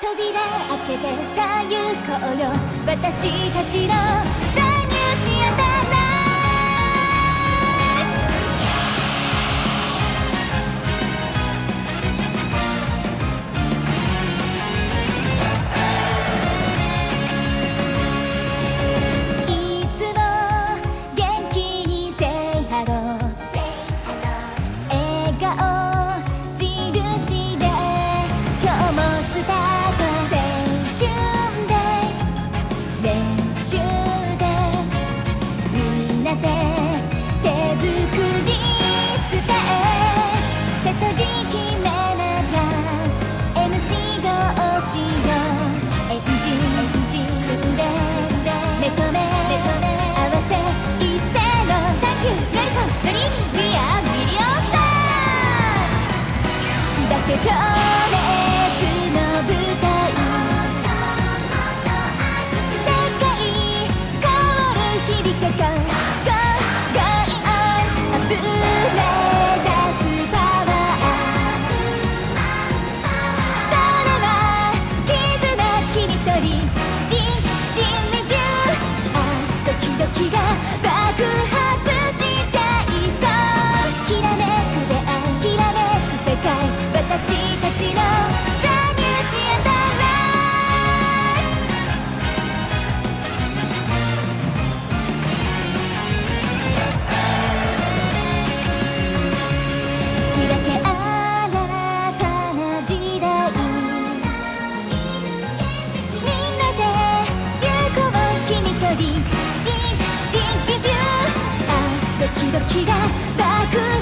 扉開けてさあ行こうよ。私たちのリンリンリン with you あドキドキが爆